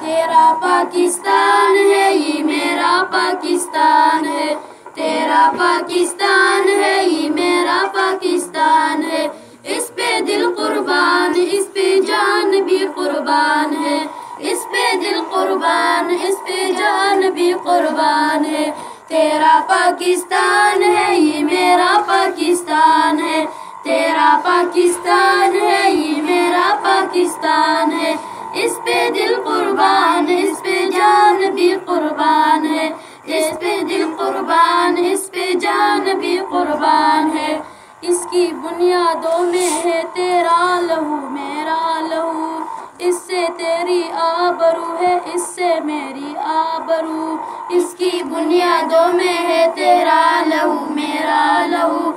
تیرا پاکستان ہے، یہ میرا پاکستان ہے۔ تیرا پاکستان ہے، یہ میرا پاکستان ہے۔ اس پہ دل قربان، اس پہ جان بھی قربان ہے۔ اس پہ دل قربان، اس پہ جان بھی قربان ہے۔ تیرا پاکستان ہے، یہ میرا پاکستان ہے۔ تیرا پاکستان ہے، یہ میرا پاکستان ہے۔ اس پہ دل قربان، اس پہ جان بھی قربان ہے۔ اس پہ دل قربان، اس پہ جان بھی قربان ہے۔ اس کی بنیادوں میں ہے تیرا لہو، میرا لہو۔ اس سے تیری آبرو ہے، اس سے میری آبرو۔ اس کی بنیادوں میں ہے تیرا لہو، میرا لہو۔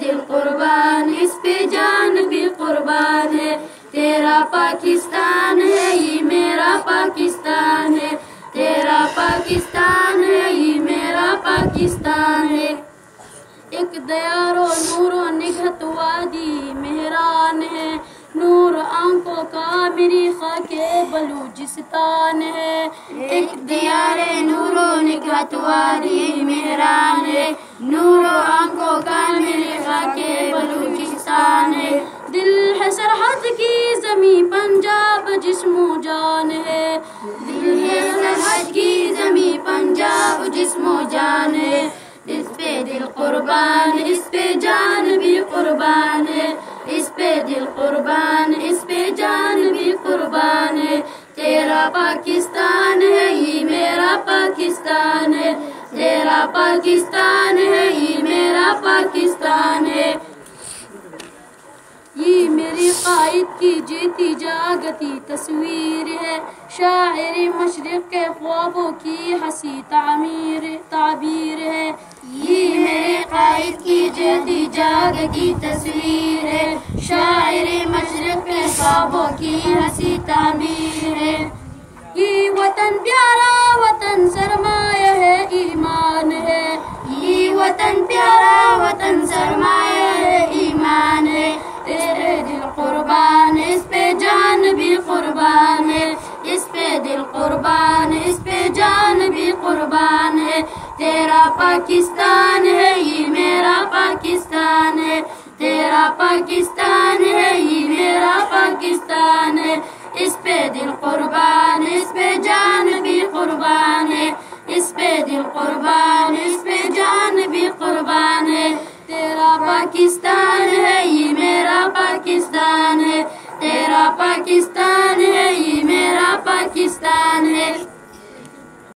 دل قربان، اس پہ جان بھی قربان ہے۔ تیرا پاکستان ہے، یہ میرا پاکستان ہے۔ تیرا پاکستان ہے، یہ میرا پاکستان ہے۔ ایک دیارو نور و نگہت وادی مہران ہے۔ نور آنکھوں کا میری خاک بلوچستان ہے۔ ایک دیار نور و نگہت وادی مہران ہے نور و آنکھوں کا میری خاک بلوچستان ہے دل ہے سرحد کی زمین پنجاب جسم و جان ہے دل ہے سرحد کی زمین پنجاب جسم و جان ہے اس پہ دل قربان اس پہ جان بھی قربان ہے اس پہ دل قربان اس پہ جان بھی قربان ہے تیرا پاکستان ہے یہ میرا پاکستان ہے تیرا پاکستان ہے، یہ میرا پاکستان ہے۔ یہ میری قائد کی جیتی جاگتی تصویر ہے۔ شاعر مشرق کے خوابوں کی ہنسی تعمیر، تعبیر ہے۔ یہ میرے قائد کی جیتی جاگتی تصویر ہے۔ شاعر مشرق کے خوابوں کی ہنسی تعمیر ہے۔ یہ وطن پیارا وطن قربان، اس پہ جان بھی قربان ہے۔ تیرا پاکستان ہے، یہ میرا پاکستان ہے۔ تیرا پاکستان ہے، یہ میرا پاکستان ہے۔ اس پہ دل قربان، اس پہ جان بھی قربان ہے۔ اس پہ دل قربان، اس پہ جان بھی قربان ہے۔ تیرا پاکستان ہے، یہ میرا پاکستان ہے۔ تیرا پاکستان